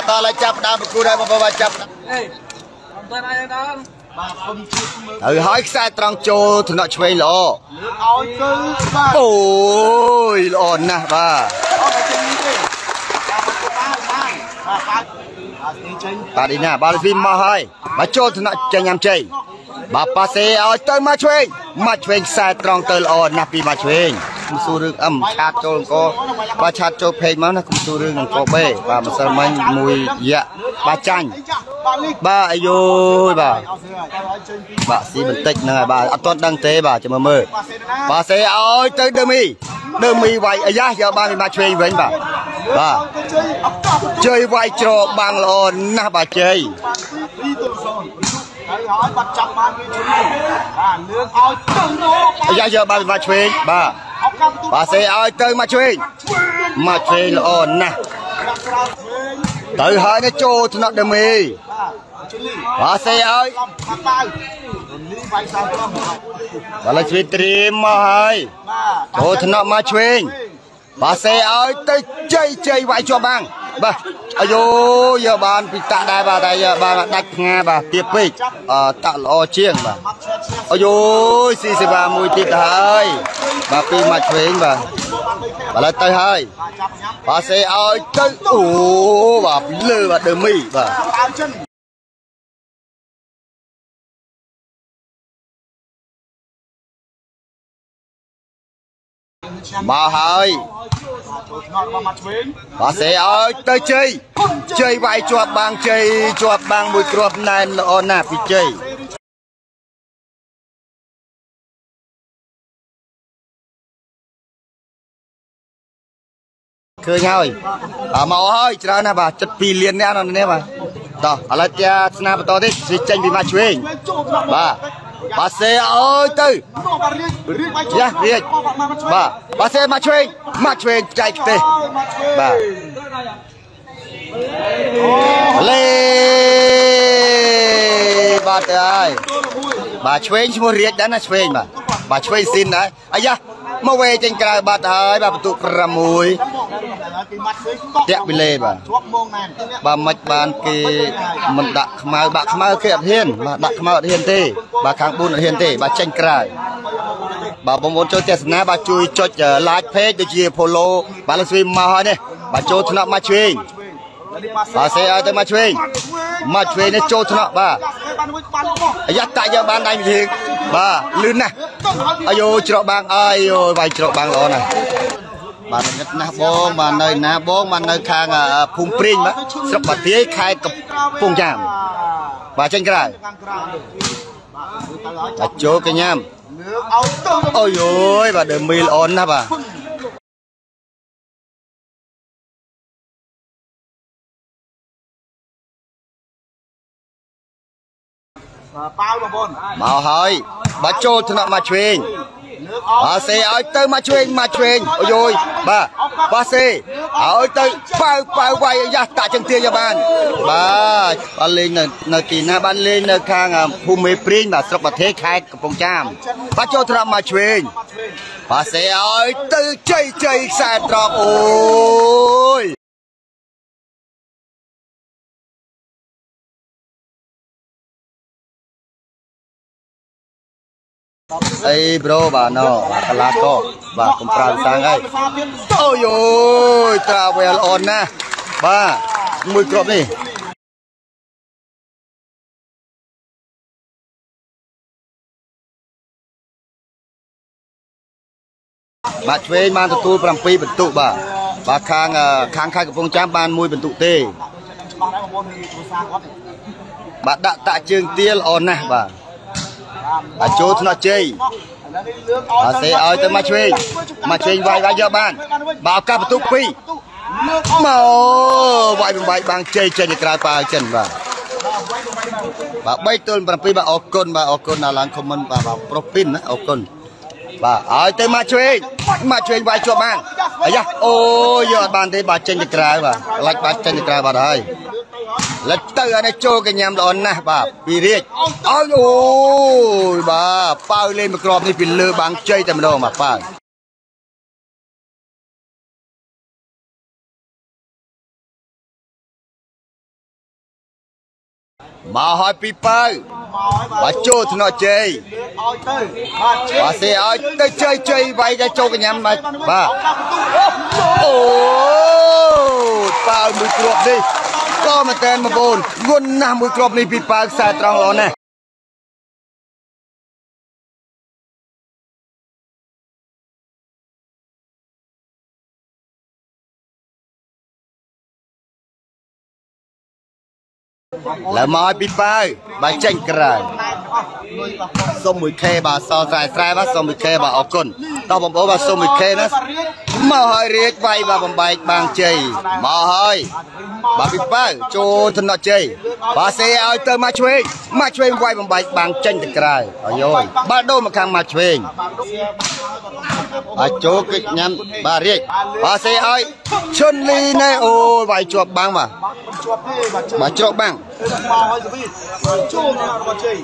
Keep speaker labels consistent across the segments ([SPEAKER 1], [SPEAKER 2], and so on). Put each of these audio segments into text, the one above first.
[SPEAKER 1] តតឡើយចាប់ដើមប្រគូដែរបងប្អូនបាទចាប់
[SPEAKER 2] អេអំទៅណាយ៉ាងដល់
[SPEAKER 1] បាទគុំជួយមើលហើយហើយខ្សែត្រង់ចូលថ្នាក់ឆ្វេងល្អ
[SPEAKER 3] លើកឲ្យទៅបាទ
[SPEAKER 1] អូយល្អណាស់បាទ
[SPEAKER 3] អត់ចេញនេះទេបាទបាទបាទអត់នេះចេញ
[SPEAKER 1] បាទនេះណាបាទពីមកហើយបាទចូលថ្នាក់ចាញ់ញ៉ាំជ័យបាទប៉ាសេឲ្យទៅមកឆ្វេងមកឆ្វេងខ្សែត្រង់ទៅល្អណាស់ពីមកឆ្វេង គុំសួររឿងអឹមឆាតចូលអង្គបាទឆាតចូលពេកមកណាគុំសួររឿងអង្គបេបាទម្សិលមិញមួយយៈបាទចាញ់
[SPEAKER 3] ចាបាទនេះ
[SPEAKER 1] បាទអាយុយបាទ
[SPEAKER 3] អត់ស្រួលឲ្យចេញពី
[SPEAKER 1] បាទស៊ីបន្តិចហ្នឹងហើយបាទអត់ទាន់ដឹងទេបាទចាំមើលមើល
[SPEAKER 3] បាទសេណា
[SPEAKER 1] បាទសេឲ្យទៅដឺមីដឺមីវាយអាយ៉ាយកបានពីមកឆ្វេងវិញបាទបាទ
[SPEAKER 3] ទៅជ័យអត់តប
[SPEAKER 1] ជ័យវាយច្រកបាំងល្អណាស់បាទជ័យ
[SPEAKER 3] បាទពី2ទៅ0ហើយហើយបាត់ចាប់បានវាជួយបាទលើកឲ្យទៅនោះ
[SPEAKER 1] អាយ៉ាយកបានពីមកឆ្វេងបាទ
[SPEAKER 3] អត់កម្មទូ
[SPEAKER 1] បាទសេឲ្យទៅមកឆ្វេងមកឆ្វេងល្អណាស់
[SPEAKER 3] ដាក់ក្រោយឆ្វេង
[SPEAKER 1] ទៅហើយនេះចូលថ្នាក់ដឺមី
[SPEAKER 3] បាទជិលី
[SPEAKER 1] បាទសេឲ្យ
[SPEAKER 3] កំផាក់បាវលីវាយសាក្រុមបាទ
[SPEAKER 1] បាទលើឆ្វេងត្រៀមមកហើយ
[SPEAKER 3] បាទ
[SPEAKER 1] ចូលថ្នាក់មកឆ្វេងបាទសេឲ្យទៅជ័យជ័យវាយជាប់បាំងបាទអាយូយកបានពីតាក់ដែរបាទតែយកបានដាច់ផ្ងាបាទទៀបពេកអឺតាក់ល្អជាងបាទ
[SPEAKER 3] មកឆ្លាតឆ្លាត
[SPEAKER 1] អាយូស៊ីសេវាមួយទៀតទៅហើយបាទពីមកឆ្វេងបាទបាទឥឡូវទៅហើយ
[SPEAKER 3] បាទចាប់ញ៉ាំ
[SPEAKER 1] បាទសេឲ្យទៅអូបាទពីលើបាទដឺមីបាទ
[SPEAKER 3] បាវចិន
[SPEAKER 1] មកហើយ
[SPEAKER 3] ចូលថ្នាក់របស់មកឆ្វេង
[SPEAKER 1] បាទសេឲ្យទៅជ័យជ័យវាយជាប់បាំងជ័យជាប់បាំងមួយគ្រាប់ណែនល្អណាស់ពីជ័យ ឃើញហើយអាមកហើយច្រើនណាស់បាទចិត្ត2លានអ្នកនៅនេះបាទតោះឥឡូវជាស្នាបន្តទៀតស្វីចេញពីមកឆ្វេង
[SPEAKER 3] ចូលថ្នាក់
[SPEAKER 1] បាទបាទសេអើយទៅ
[SPEAKER 3] នោះបាទរៀបរៀបបាយចូល
[SPEAKER 1] យ៉ារៀចបាទបាទសេមកឆ្វេងមកឆ្វេងចែកខ្ទេះ
[SPEAKER 3] មកឆ្វេង
[SPEAKER 1] បាទលេបាទទៅហើយបាទឆ្វេងឈ្មោះរៀចដែរណាឆ្វេងបាទបាទឆ្វេងស៊ីនដែរអាយ៉ា មកវេចេញក្រៅបាត់ហើយបាទបន្ទុក6
[SPEAKER 3] ពីមកឆ្វេងត
[SPEAKER 1] តាក់ពីលេបាទ
[SPEAKER 3] ជាប់មកណែន
[SPEAKER 1] បាទមិនបានគេមិនដាក់ខ្មៅបាក់ខ្មៅគេអត់ហ៊ានបាទដាក់ខ្មៅអត់ហ៊ានទេ បាទខាង4អត់ហ៊ានទេ បាទចេញក្រៅបាទបងប្អូនចូលទស្សនាបាទជួយចុច like page ដូចជា follow បាទលើស្វីមកហើយនេះបាទចូលថ្នាក់មកឆ្វេងបាទសេឲ្យទៅមកឆ្វេងមកឆ្វេងនេះចូលថ្នាក់បាទ
[SPEAKER 3] បានមួយបានមក
[SPEAKER 1] អាយ៉ាតាក់យកបានដៃវិធី បាទលឿនណាស់អាយូច្រកបាំងអាយូវាយច្រកបាំងល្អណាស់បាទងឹតណាស់បងបាទនៅណាបងបាទនៅខាងអឺភូមិព្រីងបាទស្រុកបាទាយខេត្តកំពង់ចាមបាទចេញក្រៅ
[SPEAKER 3] ខាងក្រៅបាទទៅឲ្យ
[SPEAKER 1] បាទចូលកញ្ញាម
[SPEAKER 3] លើកឲ្យទៅ
[SPEAKER 1] អូយអូយបាទដើមមីលអូនណាស់បាទ
[SPEAKER 3] ប៉ាវបងប្អូន
[SPEAKER 1] មកហើយ បាទចូលថ្នាក់មកឆ្វេង
[SPEAKER 3] លើកឲ្យ
[SPEAKER 1] បាទសេឲ្យទៅមកឆ្វេងមកឆ្វេងអូយអូយបាទបាទសេឲ្យទៅប៉ៅប៉ៅវាយអាយ៉ាតាក់ចង្ទាយកបានបាទបាទលេងនៅនៅទីណាបានលេងនៅខាងភូមិមេព្រីងបាទស្រុកបាធេខេត្តកំពង់ចាមបាទចូលថ្នាក់មកឆ្វេងបាទសេឲ្យទៅជ័យជ័យខ្សែត្រង់អូយ អីប្រូបាទណូបាទកលាកោបាទកំប្រើសាំងអីអូយអូយត្រាវែលអូនណាស់បាទមួយគ្រាប់នេះបាទឆ្វេងបានទទួល7បន្ទុកបាទបាទខាងអឺខាងខេត្តកំពង់ចាមបានមួយបន្ទុកទេ
[SPEAKER 3] ច្បាស់ដែរបងប្អូននេះគ្រួសារគាត់
[SPEAKER 1] បាទដាក់តាក់ជើងទាលល្អណាស់បាទ បាទចូលថ្នាក់ជ័យ
[SPEAKER 3] ឥឡូវនេះលើក
[SPEAKER 1] បាទសេឲ្យទៅមកឆ្វេងមកឆ្វេងវាយវាយយកបានបាទឱកាសបន្ទុក2
[SPEAKER 3] លើក
[SPEAKER 1] មកវាយបំបាយបាំងជ័យចេញទៅក្រៅប៉ាចិនបាទបាទ3ទល់7បាទអរគុណបាទអរគុណដល់ឡើងខមមិនបាទបាទប្រុសពីនណាអរគុណបាទឲ្យទៅមកឆ្វេងមកឆ្វេងវាយជាប់បានអាយ៉ាអូយកអត់បានទេបាទចេញទៅក្រៅបាទខ្លាច់បាទចេញទៅក្រៅបាទហើយ លិចទៅអានេះចូលកញ្ញាំល្អណាស់បាទពីរាជឲ្យអូយបាទប៉ៅលេងមួយក្របនេះពីលើបាំងជ័យតែម្ដងបាទប៉ៅមកហើយពីបើ
[SPEAKER 3] មកហើយបាទ
[SPEAKER 1] បាទចូលថ្នាក់ជ័យ
[SPEAKER 3] ឲ្យទៅបាទជ័យ
[SPEAKER 1] បាទសេឲ្យទៅជ័យជ័យវាយតែចូលកញ្ញាបាទបាទ
[SPEAKER 3] ឱកាសបន្ទូអូ
[SPEAKER 1] អូប៉ាវមួយគ្រាប់នេះ ក៏មែនតែនបងប្អូនងន់ណាស់មួយគ្រាប់នេះពីប៉ាវខ្សែត្រង់ល្អណាស់ឡើយមកឲ្យពីប៉ាវបាទចេញក្រៅ
[SPEAKER 3] ណែអស់លុយបាទ
[SPEAKER 1] សុំ 1k បាទសស្រែស្រែបាទសុំ 1k បាទអរគុណ តោះបងប្អូនបាទសុំ 1k ណាមកហើយរៀបវាយបាទបំបែកបាងជ័យមកហើយបាទពីប៉ៅចូលថ្នាក់ជ័យ បាទសេឲ្យទៅមកឆ្វេងមកឆ្វេងវាយបំបែកបាងចេញទៅក្រៅអយយបាទដូរមកខាងមកឆ្វេងបាទចូលគិចញ៉ាំបាទរៀបបាទសេឲ្យឈុនលីណែអូវាយជាប់បាំងបាទ
[SPEAKER 3] ជាប់ទេបាទជ័យ
[SPEAKER 1] បាទជ្រកបាំង
[SPEAKER 3] មកហើយសវីចូលទៅរបស់ជ័យ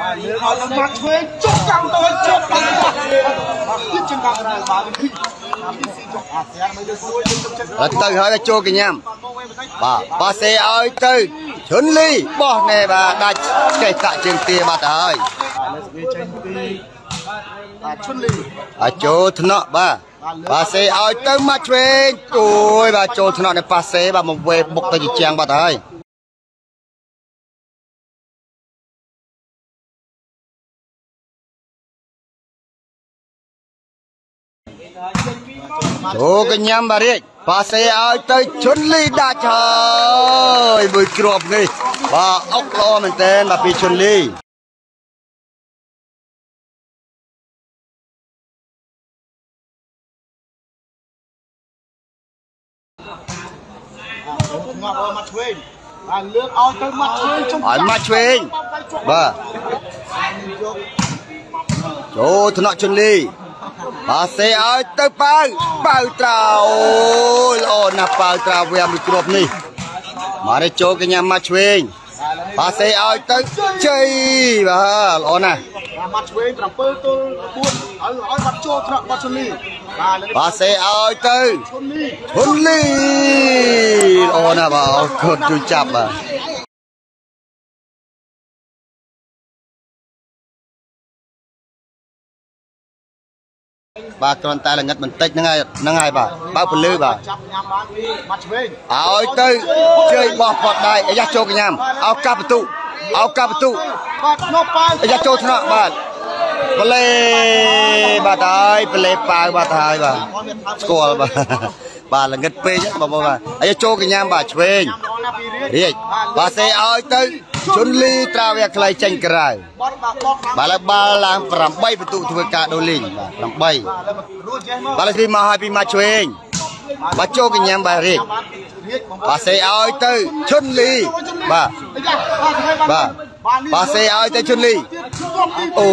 [SPEAKER 3] បាទលើកឲ្យទៅមកឆ្វេងចុកចាំទៅជប់បាទគិតចង្កាក់ដែរបាទគិតតាមទីស៊ីចុកអាស្អាតមិនលើសួយយើងចិត្ត
[SPEAKER 1] ហើយ ទៅហើយចូលកញ្ញាំ
[SPEAKER 3] មកវិញបន្តិច
[SPEAKER 1] បាទបាទសេឲ្យទៅឈុនលីបោះណែបាទដាច់ចេះតាក់ជើងទាបាត់ទៅហើយ
[SPEAKER 3] លើសវាចេញពីបាទឈុនលី
[SPEAKER 1] អាចចូលថ្នាក់បាទបាទសេឲ្យទៅមកឆ្វេងអូយបាទចូលថ្នាក់នៃប៉ាសេបាទមកវេបុកទៅជាជាងបាត់ហើយ ចូលកញ្ញាំបាទរាជប៉ាសេឲ្យទៅឈុនលីដាច់ហើយមួយគ្រាប់នេះបាទអុកល្អមែនតើបាទពីឈុនលី
[SPEAKER 3] ងាប់មកឆ្វេងបាទលើកឲ្យទៅមកឆ្វេងចុង
[SPEAKER 1] ឲ្យមកឆ្វេងបាទចូលថ្នាក់ជុនលី បាទសេឲ្យទៅប៉ៅប៉ៅត្រាអូយល្អណាស់ប៉ៅត្រាវាមួយគ្រាប់នេះមកនេះចូលកញ្ញាមកឆ្វេងបាទសេឲ្យទៅជ័យបាទល្អណាស់
[SPEAKER 3] មកឆ្វេង7ទល់4ឲ្យឲ្យបាត់ចូលថ្នាក់បាត់ឈុនលីបាទលើ
[SPEAKER 1] បាទសេឲ្យទៅ
[SPEAKER 3] ឈុនលី
[SPEAKER 1] ជុនលីល្អណាស់បាទអរគុណជួយចាប់បាទ បាទគ្រាន់តែល្ងិតបន្តិចហ្នឹងហើយហ្នឹងហើយបាទបើកពលឺបាទ
[SPEAKER 3] ចាប់ញ៉ាំបានពីមកឆ្វេង
[SPEAKER 1] ឲ្យទៅជើញបោះផតដៃអាយ៉ាចូលកញ្ញាំឲ្យកាប់បន្ទុឲ្យកាប់បន្ទុ
[SPEAKER 3] បាទនោះប៉ាវ
[SPEAKER 1] អាយ៉ាចូលថ្នាក់បាទបលេបាទហើយបលេប៉ាវបាទហើយបាទស្គាល់បាទបាទល្ងិតពេកបងប្អូនបាទអាយ៉ាចូលកញ្ញាំបាទឆ្វេង
[SPEAKER 3] ញ៉ាំដល់ណាពីរៀន
[SPEAKER 1] រៀកបាទសេឲ្យទៅ ជុនលីត្រាវាខ្លីចេញក្រៅ
[SPEAKER 3] បត់បាទបត់តាម
[SPEAKER 1] បាទលើបាល់ឡើង8បន្ទុធ្វើការដូលីងបាទ8
[SPEAKER 3] រួចចេះមក
[SPEAKER 1] បាទលេខទីមកឲ្យពីមកឆ្វេងបាទចូលកញ្ញាំបាទរៀក
[SPEAKER 3] បានរៀក បង
[SPEAKER 1] បាទសេឲ្យទៅជុនលីបាទ
[SPEAKER 3] បាទ
[SPEAKER 1] បាទបាទសេឲ្យទៅជុនលីអូ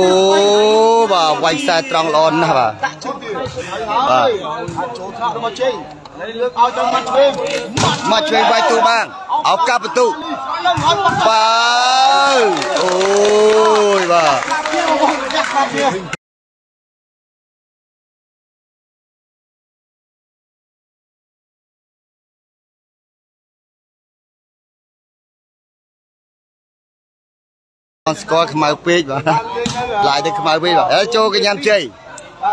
[SPEAKER 1] បាទវាយខ្សែត្រង់ល្អណាស់បាទ
[SPEAKER 3] ដាក់ជុំទៀតហើយអាចចូលថ្នាក់របស់ជ័យលើកឲ្យទៅមកឆ្វេង
[SPEAKER 1] មកឆ្វេងវាយទូបាងឲ្យកាប់បន្ទុ
[SPEAKER 3] ឡើងឲ្យបាត់
[SPEAKER 1] បាទអូយបាទ
[SPEAKER 3] អ្នកខាងទៀត
[SPEAKER 1] អត់ស្គាល់ខ្មៅពេកបាទឡាយទៅខ្មៅពេកបាទអើចូលកញ្ញាំជ័យ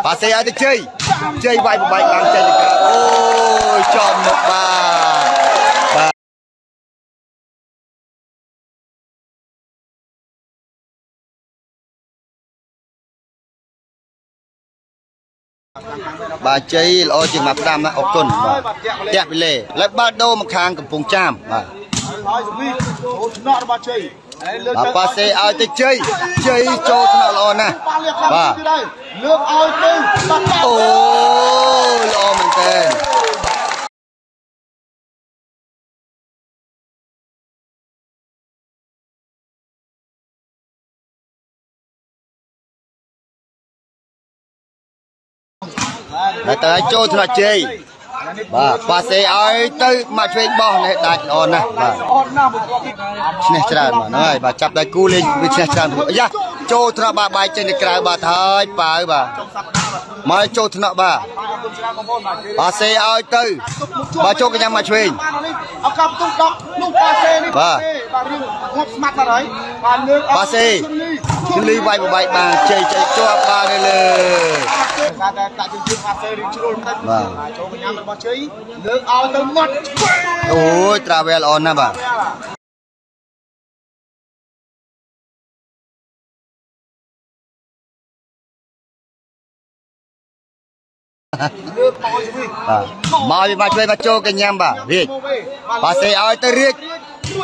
[SPEAKER 1] បាទសេឲ្យទៅជ័យជ័យវាយបំបែកឡើងចេញទៅក្រៅអូយចំមកបាទបាទបាទជ័យល្អជាងមកផ្ដាំណាអរគុណបាទតាក់ពីលេហើយបាទដូរមកខាងកំពង់ចាមបាទ
[SPEAKER 3] ហើយសុវីចូលថ្នាក់របស់ជ័យហើយលើក
[SPEAKER 1] បាទប៉ាសេឲ្យទៅជ័យជ័យចូលថ្នាក់ល្អណាស់
[SPEAKER 3] បានលៀកខ្លាំង
[SPEAKER 1] បាទ
[SPEAKER 3] ទៀតហើយលើកឲ្យទៅបាត់
[SPEAKER 1] អូល្អមែនតើហើយតើឲ្យចូលថ្នាក់ជ័យ បាទប៉ាសេឲ្យទៅមកឆ្វេងបោះនេះដាច់ល្អណាស់បាទ
[SPEAKER 3] អត់ណាស់មួយគ្រាប់ទៀត
[SPEAKER 1] ឈ្នះច្រើនបាទហ្នឹងហើយបាទចាប់ដៃគូលេងវាឈ្នះច្រើនអាយ៉ាចូលថ្នាក់បាទបាយចេញទៅក្រៅបាទហើយប៉ាវបាទ មកចូលថ្នាក់បាទ
[SPEAKER 3] អរគុណច្រើនបងប្អូនបាទជ័យ
[SPEAKER 1] បាទសេឲ្យទៅបាទចូលកញ្ញាមកឆ្វេង
[SPEAKER 3] បាននេះអកាប់ទុកដកនោះប៉ាសេនេះ
[SPEAKER 1] បាទ
[SPEAKER 3] បបាទរឿងងប់ស្មាត់បាត់ហើយបាទលើក
[SPEAKER 1] បាសេជលីវាយបបែកបានជ័យជ័យជាប់បាននៅលើ
[SPEAKER 3] បាទតែតាក់ជើងជើងបាសេរៀងជ្រុលបន្តិច
[SPEAKER 1] បាទ
[SPEAKER 3] ចូលកញ្ញារបស់ជ័យលើកឲ្យទៅមាត់ឆ្វេង
[SPEAKER 1] អូយ travel on ណាបាទ
[SPEAKER 3] លើកមកជួយ
[SPEAKER 1] បាទមកវាមកជួយមកចូលកញ្ញាបាទរៀក
[SPEAKER 3] មកវិញ
[SPEAKER 1] បាសេឲ្យទៅរៀក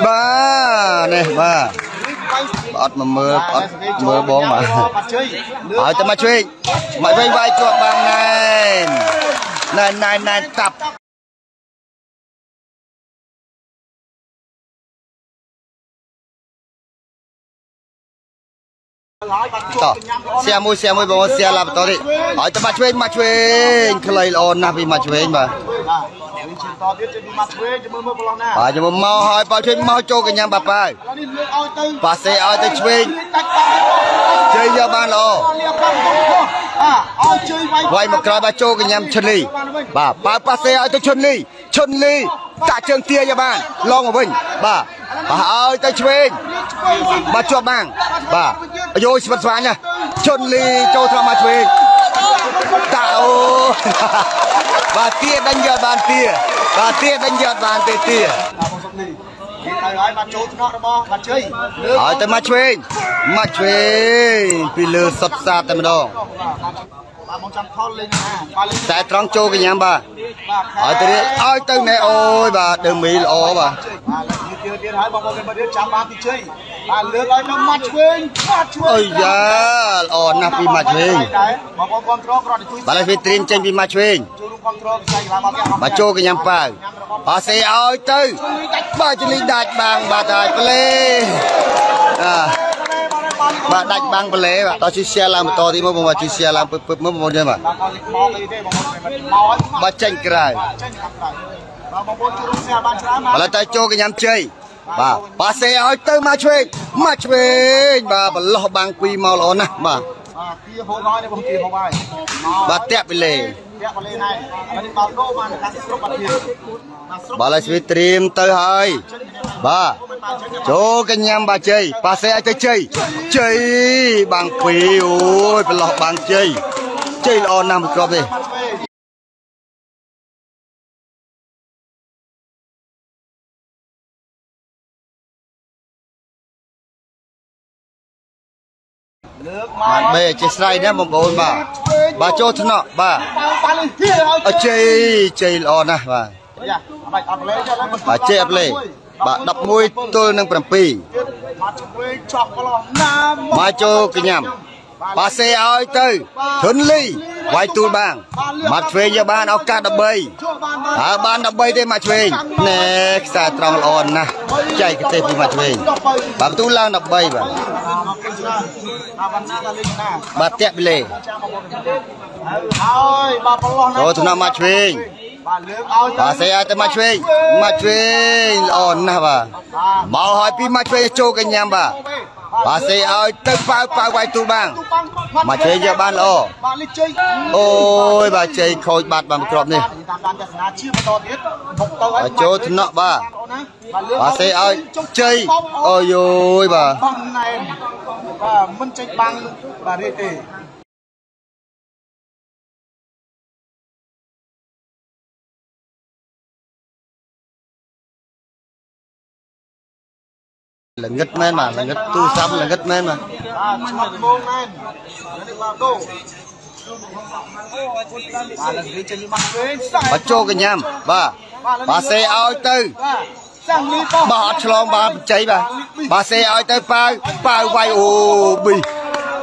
[SPEAKER 1] បាទនេះបាទអត់មកមើលអត់មើលបងបាទ
[SPEAKER 3] បាត់ជ័យលើក
[SPEAKER 1] ឲ្យទៅមកជួយមកវិញវាយជាប់បានណែនណែនណែនណែនតា
[SPEAKER 3] ប់ ត់
[SPEAKER 1] ត
[SPEAKER 3] ជួបកញ្ញារបស់
[SPEAKER 1] សៀមួយសៀមួយបងសៀឡាបន្តនេះឲ្យទៅមកឆ្វេងមកឆ្វេងខ្លីល្អណាស់ពីមកឆ្វេងបាទ
[SPEAKER 3] បាទវិញជិះតទៀតជិះពីមកឆ្វេងជិះមើលមើលប្រឡោះណា
[SPEAKER 1] បាទខ្ញុំមកឲ្យបើឆ្វេងមកចូលកញ្ញាបាប៉ាវ
[SPEAKER 3] ឥឡូវនេះលើកឲ្យទៅ
[SPEAKER 1] បាសេឲ្យទៅឆ្វេង
[SPEAKER 3] ដាច់បាត់
[SPEAKER 1] ជ័យយកបានល្អ
[SPEAKER 3] លៀបបាត់ទៅខុសអាឲ្យជ័យវាយ
[SPEAKER 1] វាយមកក្រោយបាទចូលកញ្ញាឈុនលីបាទបើបាសេឲ្យទៅឈុនលីឈុនលីតាក់ជើងទាយកបានឡងមកវិញបាទបាទឲ្យទៅឆ្វេង
[SPEAKER 3] ឆ្វេងវិញ
[SPEAKER 1] បាទជាប់បាំងបាទអា យស្វិតស្វាញណាជន់លីចូលថ្នាក់មកឆ្វេងតាអូបាទទាដេញយកបានទាបាទទាដេញយកបានទេទា
[SPEAKER 3] តាមមកសុកនេះគេទៅហើយមកចូលថ្នាក់របស់បាត់ជ័យលើក
[SPEAKER 1] ឲ្យទៅមកឆ្វេងមកឆ្វេងពីលើសុតសាតែម្ដង
[SPEAKER 3] បាទមកចាំខលលេងណាបាទលេង
[SPEAKER 1] តែត្រង់ចូលកញ្ញាបាទ
[SPEAKER 3] បាទ
[SPEAKER 1] ឲ្យទៅរៀបឲ្យទៅណែអូយបាទដើមមីល្អបាទ
[SPEAKER 3] បាទលើកទៀតទៀតហើយបងប្អូនគេមកចាំបានទីជ័យបាទលើកឲ្យទៅមកឆ្វេងបាទឆ្វេង
[SPEAKER 1] អើយយ៉ាល្អណាស់ពីមកឆ្វេង
[SPEAKER 3] ដែរបងប្អូនគ្រប់គ្រងគ្រាន់តែជួយ
[SPEAKER 1] បាទឥឡូវវាត្រៀមចេញពីមកឆ្វេង
[SPEAKER 3] ចូលរួមគ្រប់គ្រងខ្សែកីឡាបាល់ទះ
[SPEAKER 1] បាទចូលកញ្ញាប៉ាវបាទសេឲ្យទៅបាទជលីដាច់បាំងបាទហើយប្លេអឺ បាទដាច់បាំងប្លេបាទតោះជួយ share ឡើងបន្តទីមកបងបាទជួយ share ឡើងពឹបពឹបមកបងប្អូនយើងបាទ
[SPEAKER 3] បាទគាត់មកអីទេបងប្អូនមកឲ្យ
[SPEAKER 1] បាទចេញក្រៅ
[SPEAKER 3] ចេញខាងក្រៅបាទបងប្អូនជួយរួមស្អាបានច្រើន
[SPEAKER 1] ឥឡូវទៅចូលកញ្ញាជ័យបាទបាទសេឲ្យទៅមកឆ្វេងមកឆ្វេងបាទបន្លោះបាំងពីមកល្អណាស់បាទ
[SPEAKER 3] បាទទាហូរហើយនេះបងទាហូរហើយមក
[SPEAKER 1] បាទតាក់ពីលេ
[SPEAKER 3] ពាក់បលេណៃហើយនេះបាល់ដូបានកាត់ស្រុកបាត់ទៀត បាទស្រុក
[SPEAKER 1] បាទឥឡូវស្វីត្រៀមទៅហើយបាទចូលកញ្ញាបាទជ័យបាទសេឲ្យទៅជ័យជ័យបាំងពីអូយបន្លោះបាំងជ័យជ័យល្អណាស់មិនគ្រាប់ទេ
[SPEAKER 3] លើកមក
[SPEAKER 1] បាទមេចេះស្រ័យណាបងប្អូនបាទបាទចូលថ្នាក់បាទ
[SPEAKER 3] បាល់បាល់នេះទាឲ្យ
[SPEAKER 1] អជ័យជ័យល្អណាស់បាទ
[SPEAKER 3] យ៉ា បាច់អត់លេចទេ
[SPEAKER 1] បាទជ័យអត់លេបាទ11ទល់នឹង7
[SPEAKER 3] មកឆ្វេងចប់កន្លោះណា
[SPEAKER 1] មកចូលកញ្ញាំបាទសេឲ្យទៅធុនលីវាយទូលបាំងមកឆ្វេងយកបានឱកាស13
[SPEAKER 3] ចូលបានបាន
[SPEAKER 1] ហើបាន13ទេមកឆ្វេងណែខ្សែត្រង់ល្អណាស់ចែកទេពីមកឆ្វេងបាទបន្ទូលឡើង13បាទ
[SPEAKER 3] មកគេច្រើនអាវណ្ណាដល់លេងណា
[SPEAKER 1] បាទតាក់ពីលេ
[SPEAKER 3] ចាំមកបងហើយបាទប្រឡោះណា
[SPEAKER 1] ចូលថ្នាក់មកឆ្វេង
[SPEAKER 3] បាទលើកឲ្យ
[SPEAKER 1] បាទសេឲ្យទៅមកឆ្វេងមកឆ្វេងល្អណាស់បាទមកឲ្យពីមកឆ្វេងចូលកញ្ញាំបាទបាទសេឲ្យទៅប៉ៅប៉ៅវាយទូលបាំងមកឆ្វេងយកបានល្អ
[SPEAKER 3] បាទលេខជ័យ
[SPEAKER 1] អូយបាទជ័យខូចបាត់បានក្របនេះ
[SPEAKER 3] តាមតាមទស្សនាជាបន្តទៀតបុកទៅហើយ
[SPEAKER 1] បាទចូលថ្នាក់បាទ
[SPEAKER 3] បាទលើក
[SPEAKER 1] បាទសេឲ្យជ័យអូយអូយបាទ
[SPEAKER 3] បងណែនបាទមិនចេញបាំងបាទរៀបទេ
[SPEAKER 1] ល្ងឹតមែនបាទល្ងឹតទូរស័ព្ទល្ងឹតមែនបាទ
[SPEAKER 3] បាទឆ្មាត់មងណែននេះបាទដូបាទលើកនេះចេញមកវិញសា
[SPEAKER 1] បាទចូលកញ្ញាំបាទបាទសេឲ្យទៅ
[SPEAKER 3] បាទសាំងលីបោះ
[SPEAKER 1] បាទអត់ឆ្លងបានបច្ចេកបាទបាទសេឲ្យទៅប៉ៅប៉ៅវាយអូប៊ី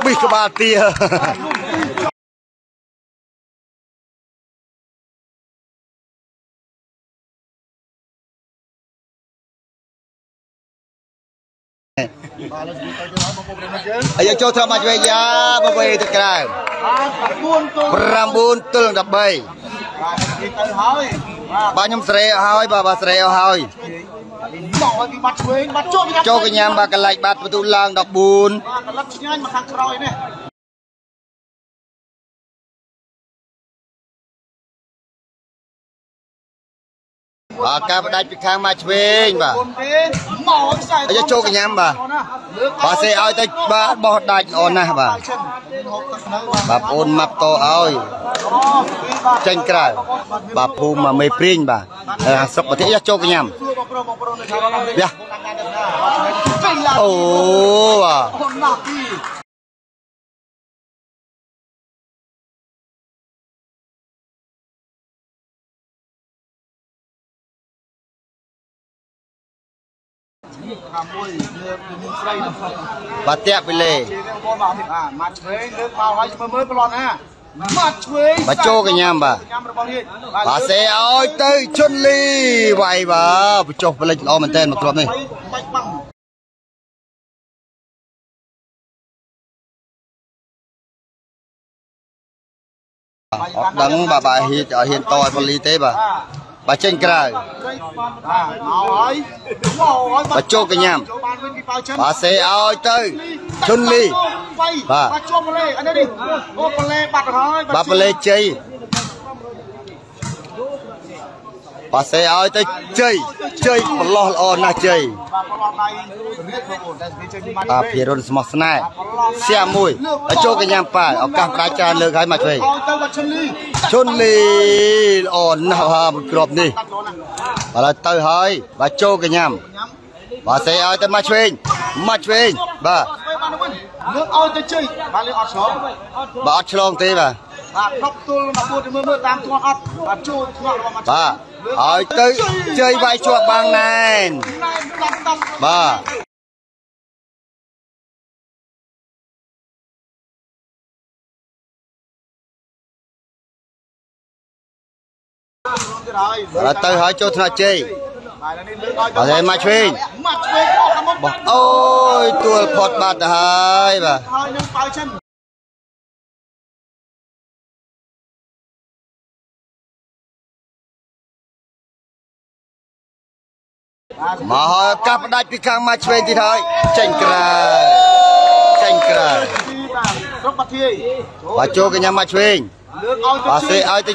[SPEAKER 1] ប៊ីក្បាលទា
[SPEAKER 3] បាទ
[SPEAKER 1] ហើយយើងចូលធ្វើមកឆ្វេងយ៉ាមកវិញទៅក្រៅ
[SPEAKER 3] បាទ9ទល់
[SPEAKER 1] 9ទល់13
[SPEAKER 3] បាទនេះទៅហើយបាទ
[SPEAKER 1] បាទខ្ញុំស្រេអស់ហើយបាទបាទស្រេអស់ហើយ
[SPEAKER 3] មកឲ្យពីបាត់ឆ្វេងបាត់ចូល
[SPEAKER 1] ចូលកញ្ញាំបាទកន្លែងបាត់បន្ទូលឡើង14
[SPEAKER 3] បាទកលឹកឆ្ងាញ់មកខាងក្រោយនេះ
[SPEAKER 1] បាទការផ្ដាច់ពីខាងមកឆ្វេងបាទ
[SPEAKER 3] គុណទេមកឲ្យខ្សែ
[SPEAKER 1] អាយ៉ាចូលកញ្ញាំបាទ
[SPEAKER 3] លើក
[SPEAKER 1] បាទសេឲ្យទៅបាទបោះដាច់ល្អណាស់បាទ
[SPEAKER 3] ចិនហូបទឹកនៅ
[SPEAKER 1] បាទប្អូនម៉ាប់តឲ្យចេញក្រៅបាទភូមិមេព្រីងបាទអាស្រុកប្រទេសយ៉ាចូលកញ្ញាំ
[SPEAKER 3] សួរបងប្រុសបងប្រុសនៅឆាវណា
[SPEAKER 1] យ៉ា
[SPEAKER 3] ចេញឡា
[SPEAKER 1] អូបាទ បាទតាក់ពីលេ
[SPEAKER 3] ជេរបងបងបាទមកឆ្វេងលើកមកឲ្យមើលមើលប្លន់ណាមកឆ្វេង
[SPEAKER 1] បាទចូលកញ្ញាំបាទ
[SPEAKER 3] ញ៉ាំរបស់នេះ
[SPEAKER 1] បាទសេឲ្យទៅជុនលីវាយបាទបញ្ចុះប្លេចល្អមែនតើមកគ្រាប់នេះ
[SPEAKER 3] បាច់បាំង
[SPEAKER 1] អត់ដឹងបាទបាទហ៊ានឲ្យហ៊ានតឲ្យបលីទេបាទ បាទចេញក្រៅ
[SPEAKER 3] បាទមកហើយមកហើយ
[SPEAKER 1] បាទចូលកញ្ញាំ
[SPEAKER 3] ចូលបានវិញពីប៉ៅចិន
[SPEAKER 1] បាទសេឲ្យទៅជុនលី
[SPEAKER 3] វាយ
[SPEAKER 1] បាទ
[SPEAKER 3] បាទជាប់បលេអានេះអូបលេបាត់ហើយ
[SPEAKER 1] បាទបលេជ័យ បាទសេឲ្យទៅជ័យជ័យប្រឡោះល្អណាស់ជ័យ
[SPEAKER 3] បាទប្រឡងដៃរៀបបងប្អូនតែវាចេញពីបាន
[SPEAKER 1] បាទភិរុនស្មោះស្នេហ៍សៀមមួយហើយចូលកញ្ញាំប៉ាឱកាសប្រាចារលើកឲ្យមកឆ្វេង
[SPEAKER 3] ឲ្យទៅបាត់ឈិនលី
[SPEAKER 1] ជុនលីល្អណាស់បាទមួយគ្រាប់នេះ
[SPEAKER 3] តាត់ចូលណា
[SPEAKER 1] បាទទៅហើយបាទចូលកញ្ញាំ
[SPEAKER 3] ញ៉ាំ
[SPEAKER 1] បាទសេឲ្យទៅមកឆ្វេងមកឆ្វេងបាទ
[SPEAKER 3] ស្វែងបានវិញលើកឲ្យទៅជ័យបាទលើកអត់ឆ្លង
[SPEAKER 1] បាទអត់ឆ្លងទេបាទ
[SPEAKER 3] បាទដប់ទល់មកពួតទៅមើលមើលតាមធ្ងន់អត់បាទចូលធ្ងន់របស់មក
[SPEAKER 1] បាទ ឲ្យទៅជ័យវាយជាប់បាំងណែន
[SPEAKER 3] ណែតាមតាម
[SPEAKER 1] បាទ
[SPEAKER 3] ទៀតហើយ
[SPEAKER 1] បាទទៅហើយចូលថ្នាក់ជ័យ
[SPEAKER 3] បាទនេះលើកឲ្យ
[SPEAKER 1] បាទហើយមកឆ្វេង
[SPEAKER 3] មកឆ្វេងអស់ខាងមុខ
[SPEAKER 1] បោះអូយទួលផុតបាត់ទៅហើយបាទ
[SPEAKER 3] ហើយនឹងប៉ៅចិន
[SPEAKER 1] មកហើយឱកាសផ្ដាច់ពីខាងមកឆ្វេងទៀតហើយចេញក្រៅចេញក្រៅ
[SPEAKER 3] ទីបាទស្រុកបាត់ធាយ
[SPEAKER 1] បាទចូលកញ្ញាមកឆ្វេង
[SPEAKER 3] លើកឲ្យទៅ
[SPEAKER 1] បាទសេឲ្យទៅ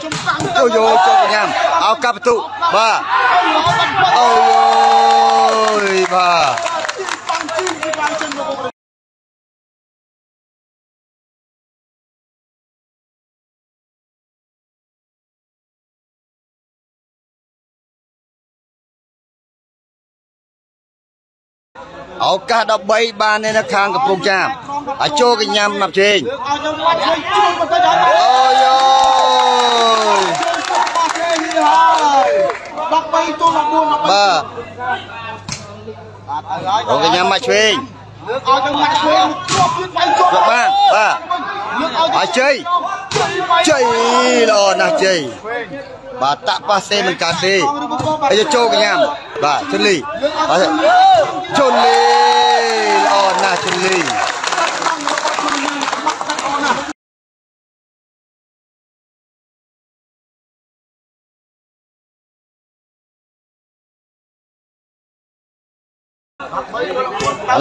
[SPEAKER 1] យោយោចូលកញ្ញាឲ្យកាប់បន្ទុបាទអូយបាទ ឱកាស13បាននៅខាងកំពង់ចាមឲ្យចូលកញ្ញាមកឆ្វេង
[SPEAKER 3] លើកឲ្យទៅបាត់ឆ្វេងជួយមកទៅដល់
[SPEAKER 1] អូយអូយ
[SPEAKER 3] បាត់ឆ្វេងនេះហើយ13ទូ14 13
[SPEAKER 1] បាទ
[SPEAKER 3] បាទហើយ
[SPEAKER 1] ចូលកញ្ញាមកឆ្វេង
[SPEAKER 3] លើកឲ្យទៅមកឆ្វេងជាប់ទៀតវាយជាប់
[SPEAKER 1] ជាប់បានបាទ
[SPEAKER 3] លើកឲ្យ
[SPEAKER 1] ឲ្យជ័យជ័យល្អណាស់ជ័យ បាទតាក់ប៉ាសេមិនកើតទេហើយចូលកញ្ញាបាទជុនលីបាទជុនលីល្អណាស់ជុនលីឥ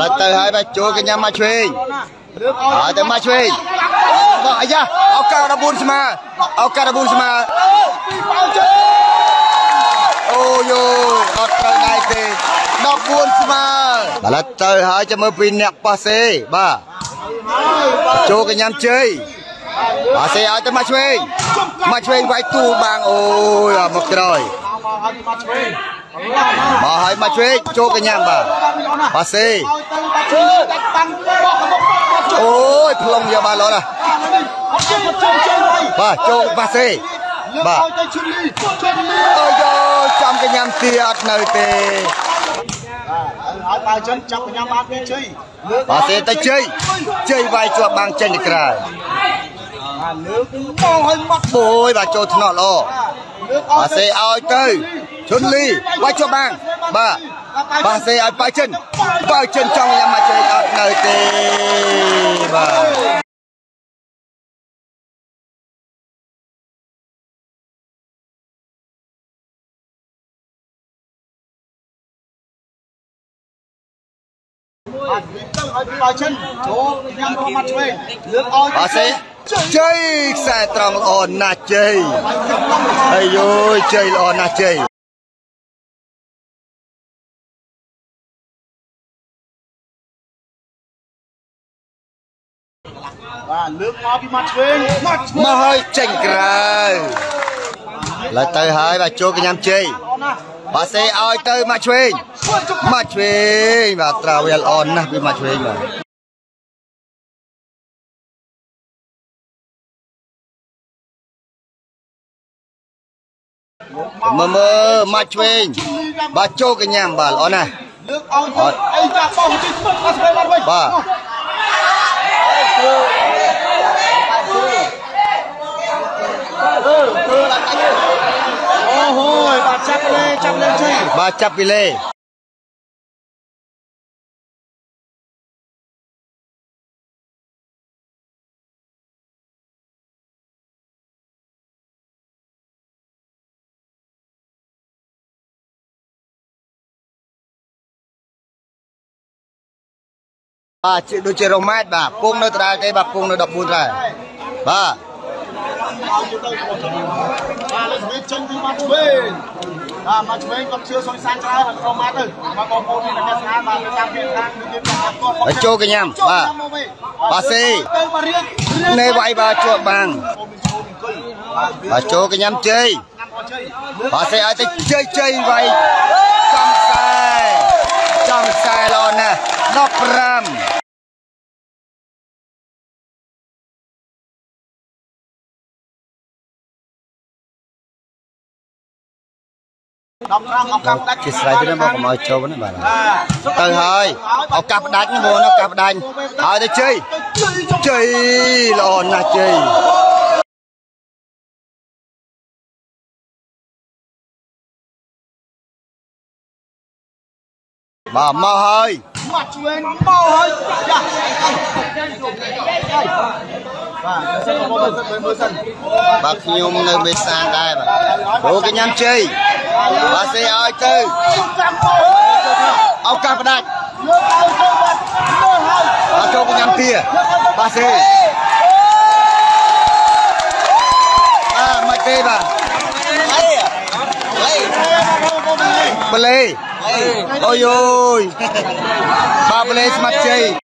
[SPEAKER 1] ឡូវទៅហើយបាទចូលកញ្ញាមកឆ្វេង
[SPEAKER 3] លើកឲ្យ
[SPEAKER 1] ហើយទៅមកឆ្វេងបាទអាយ៉ាឱកាស14ស្មើឱកាស14ស្មើ
[SPEAKER 3] ពីប៉ៅចិន
[SPEAKER 1] អូយអូយអត់ត្រូវដៃទេ14ស្មើឥឡូវទៅហើយចាំមើលពីអ្នកប៉ាសេបាទចូលកញ្ញាជ័យប៉ាសេឲ្យទៅមកឆ្វេងមកឆ្វេងវាយទូលបាងអូយអត់មកក្រោយ
[SPEAKER 3] មកឲ្យមកឆ្វេង
[SPEAKER 1] មកឲ្យមកឆ្វេងចូលកញ្ញាបាទប៉ាសេ
[SPEAKER 3] ឲ្យទៅបាត់ឆ្វេងដាច់បាំងបោះកមុខបាត់ជើង
[SPEAKER 1] អូយផ្លុំយកបានល្អណាស់
[SPEAKER 3] អត់ជើងជើងជើងហើយ
[SPEAKER 1] បាទចូលប៉ាសេ
[SPEAKER 3] លើក
[SPEAKER 1] បាទ
[SPEAKER 3] ឲ្យទៅឈុនលីឈុនលី
[SPEAKER 1] អូយយោចាំកញ្ញាទាអត់នៅទេ
[SPEAKER 3] ហើយប៉ៅចិនចាប់កញ្ញាបានពីជ័យលើក
[SPEAKER 1] ប៉ាសេទៅជ័យជ័យវាយជាប់បាំងចេញទៅក្រៅ
[SPEAKER 3] បាទលើកមកឲ្យមក
[SPEAKER 1] អូយបាទចូលថ្នាក់ល្អ
[SPEAKER 3] លើក
[SPEAKER 1] បាសេឲ្យទៅជុនលីវាយជាប់បាំងបាទបាសេឲ្យប៉ៅចិនប៉ៅចិនចង់ញ៉ាំមកជ័យអត់នៅទេបាទ
[SPEAKER 3] ទៅឲ្យពីឲ្យចិនចូលញ៉ាំរបស់ម៉ាត់ឆ្វេងលើកឲ្យ
[SPEAKER 1] បាទសេជ័យខ្សែត្រង់ល្អណាស់ជ័យអាយូជ័យល្អណាស់ជ័យ
[SPEAKER 3] បាទលើកមកពីម៉ាត់ឆ្វេងម៉ាត់ឆ្វេង
[SPEAKER 1] មកហើយចេញក្រៅឡើយទៅហើយបាទចូលកញ្ញាជ័យ
[SPEAKER 3] ល្អណាស់
[SPEAKER 1] បាទសេឲ្យទៅមកឆ្វេងមកឆ្វេងបាទត្រាវលអនណាស់ពីមកឆ្វេងបាទមើលមើលមកឆ្វេងបាទចូលកញ្ញាំបាទល្អណាស់
[SPEAKER 3] លើកឲ្យទៅអីចាស់បោះទីស្មុតមកស្វេងមកវិញ
[SPEAKER 1] បាទ
[SPEAKER 3] អូ ហូយបាទចាប់លេចាប់លេជ័យ
[SPEAKER 1] បាទចាប់ពីលេបាទជាដូចជារ៉ូម៉ែតបាទពងនៅដដែលទេបាទពងនៅ14ដែរបាទ
[SPEAKER 3] ឲ្យទៅទៅបាទលេស្វេចេញពីមាត់ឆ្វេងបាទមាត់ឆ្វេងគាត់ជឿសុយសានច្រើនហើយក្រុមមកទៅបាទបងប្អូនមានតែស្នាបាទទៅតាមគេខាងនិយាយតាមគាត់
[SPEAKER 1] ហើយចូលកញ្ញាំបាទបាទសេ
[SPEAKER 3] ទៅមករៀន
[SPEAKER 1] នៃវាយបាទជាប់បាំង
[SPEAKER 3] អូមានឈោមានគុយបាទ
[SPEAKER 1] បាទចូលកញ្ញាំជ័យ
[SPEAKER 3] ណាំអត់ជ័យ
[SPEAKER 1] បាទសេឲ្យទៅជ័យជ័យវាយចំខ្សែចំខ្សែល្អណាស់15
[SPEAKER 3] ដល់ត្រង់ឱកាសដាច់
[SPEAKER 1] ជាស្រ័យទៅមកកុំឲ្យចូលណាបាទ
[SPEAKER 3] បាទ
[SPEAKER 1] ទៅហើយឱកាសផ្ដាច់ណាបងឱកាសផ្ដាច់ឲ្យទៅជ័យ
[SPEAKER 3] ជ័យចុះ
[SPEAKER 1] ជ័យល្អណាស់ជ័យបាទមកហើយ
[SPEAKER 3] មកឆ្វេងមកហើយយ៉ា បាទសិនមកមើលសិនមើលសិន
[SPEAKER 1] បាទខ្ញុំនៅមេសានដែរបាទអូកញ្ញាំជ័យបាទសេឲ្យទៅ
[SPEAKER 3] ចាំមក
[SPEAKER 1] ឱកាសផ្ដាច់
[SPEAKER 3] លើកឲ្យទៅបាត់មើលហើយ
[SPEAKER 1] បាទចូលកញ្ញាំទាបាទសេអើមកទេបាទបលេអូយអូយបាទបលេស្មាត់ជ័យ